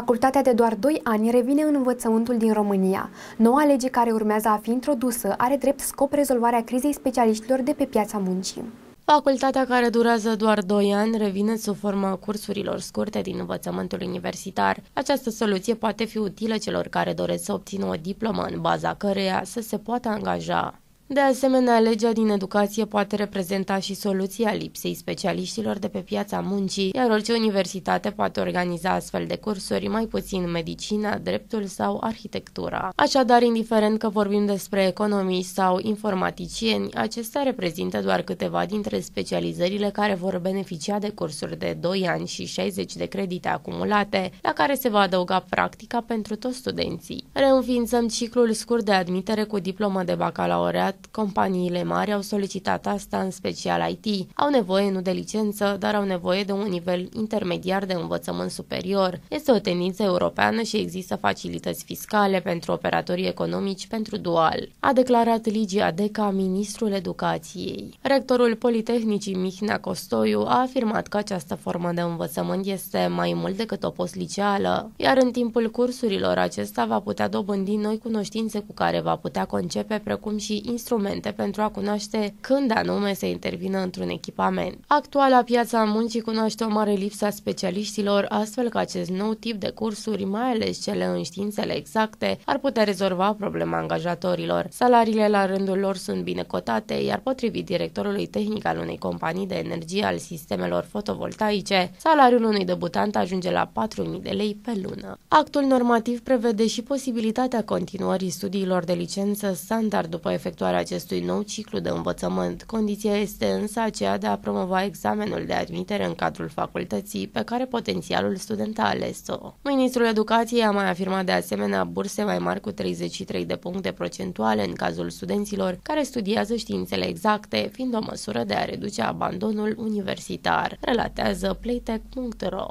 Facultatea de doar 2 ani revine în învățământul din România. Noua lege care urmează a fi introdusă are drept scop rezolvarea crizei specialiștilor de pe piața muncii. Facultatea care durează doar 2 ani revine sub forma cursurilor scurte din învățământul universitar. Această soluție poate fi utilă celor care doresc să obțină o diplomă în baza căreia să se poată angaja. De asemenea, legea din educație poate reprezenta și soluția lipsei specialiștilor de pe piața muncii, iar orice universitate poate organiza astfel de cursuri, mai puțin medicina, dreptul sau arhitectura. Așadar, indiferent că vorbim despre economii sau informaticieni, acestea reprezintă doar câteva dintre specializările care vor beneficia de cursuri de 2 ani și 60 de credite acumulate, la care se va adăuga practica pentru toți studenții. Reînființăm ciclul scurt de admitere cu diplomă de bacalaureat companiile mari au solicitat asta, în special IT. Au nevoie nu de licență, dar au nevoie de un nivel intermediar de învățământ superior. Este o tendință europeană și există facilități fiscale pentru operatorii economici pentru dual, a declarat Ligia Deca, ministrul educației. Rectorul Politehnicii Mihnea Costoiu a afirmat că această formă de învățământ este mai mult decât o postliceală, iar în timpul cursurilor acesta va putea dobândi noi cunoștințe cu care va putea concepe precum și instrumente pentru a cunoaște când anume se intervină într-un echipament. Actuala piața muncii cunoaște o mare lipsă a specialiștilor, astfel că acest nou tip de cursuri, mai ales cele în științele exacte, ar putea rezolva problema angajatorilor. Salariile la rândul lor sunt bine cotate, iar potrivit directorului tehnic al unei companii de energie al sistemelor fotovoltaice, salariul unui debutant ajunge la 4.000 de lei pe lună. Actul normativ prevede și posibilitatea continuării studiilor de licență standard după efectuarea efectuarea acestui nou ciclu de învățământ. Condiția este însă aceea de a promova examenul de admitere în cadrul facultății pe care potențialul student a ales-o. Ministrul Educației a mai afirmat de asemenea burse mai mari cu 33 de puncte procentuale în cazul studenților care studiază științele exacte, fiind o măsură de a reduce abandonul universitar, relatează playtech.ro.